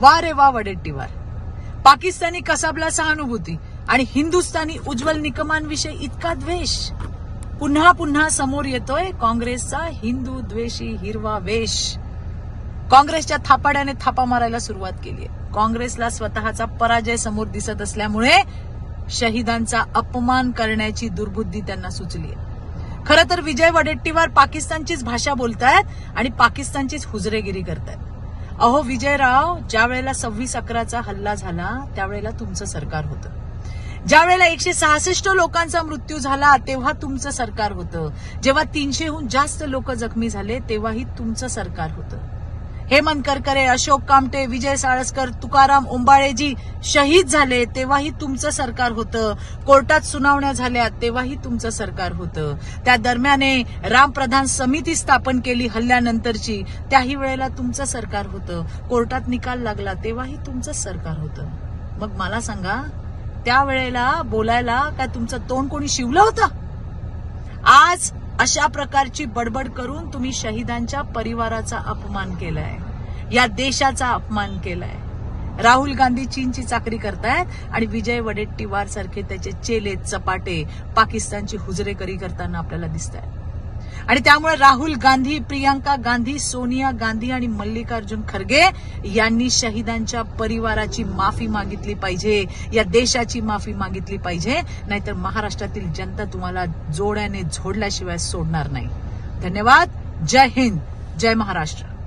वा रे वा वडेट्टीवार. पाकिस्तानी कसाबला सहानुभूती आणि हिंदुस्थानी उज्ज्वल निकमांविषयी इतका द्वेष. पुन्हा पुन्हा समोर येतोय काँग्रेसचा हिंदू द्वेषी हिरवा वेश काँग्रेसच्या थापाड्याने थापा मारायला सुरुवात केली आहे. काँग्रेसला स्वतःचा पराजय समोर दिसत असल्यामुळे शहीदांचा अपमान करण्याची दुर्बुद्धी त्यांना सुचली आहे. खरं तर विजय वडेट्टीवार पाकिस्तानचीच भाषा बोलतायत आणि पाकिस्तानचीच हुजरेगिरी करतायत. अहो विजयराव ज्या वेळेला सव्वीस अकराचा हल्ला झाला त्यावेळेला तुमचं सरकार होतं. ज्या वेळेला एकशे सहासष्ट लोकांचा मृत्यू झाला तेव्हा तुमचं सरकार होतं. जेव्हा तीनशेहून जास्त लोक जखमी झाले तेव्हाही तुमचं सरकार होतं. हेमंत करकरे अशोक कामटे विजय साळसकर तुकाराम ओंबाळेजी शहीद झाले तेव्हाही तुमचं सरकार होतं. कोर्टात सुनावण्या झाल्या तेव्हाही तुमचं सरकार होतं. त्या दरम्याने रामप्रधान समिती स्थापन केली हल्ल्यानंतरची त्याही वेळेला तुमचं सरकार होतं. कोर्टात निकाल लागला तेव्हाही तुमचं सरकार होतं. मग मला सांगा त्यावेळेला बोलायला काय तुमचं तोंड कोणी शिवलं होतं? आज अशा प्रकारची बडबड करून तुम्ही शहीदांच्या परिवाराचा अपमान केलाय. या देशाचा अपमान केलाय. राहुल गांधी चीनची चाकरी करतायत आणि विजय वडेट्टीवार सारखे त्याचे चेले चपाटे पाकिस्तानची हुजरेकरी करताना आपल्याला दिसत आहेत आणि त्यामुळे राहुल गांधी प्रियांका गांधी सोनिया गांधी आणि मल्लिकार्जुन खरगे यांनी शहीदांच्या परिवाराची माफी मागितली पाहिजे या देशाची माफी मागितली पाहिजे नाहीतर महाराष्ट्रातील जनता तुम्हाला जोड्याने झोडल्याशिवाय सोडणार नाही. धन्यवाद. जय हिंद. जय महाराष्ट्र.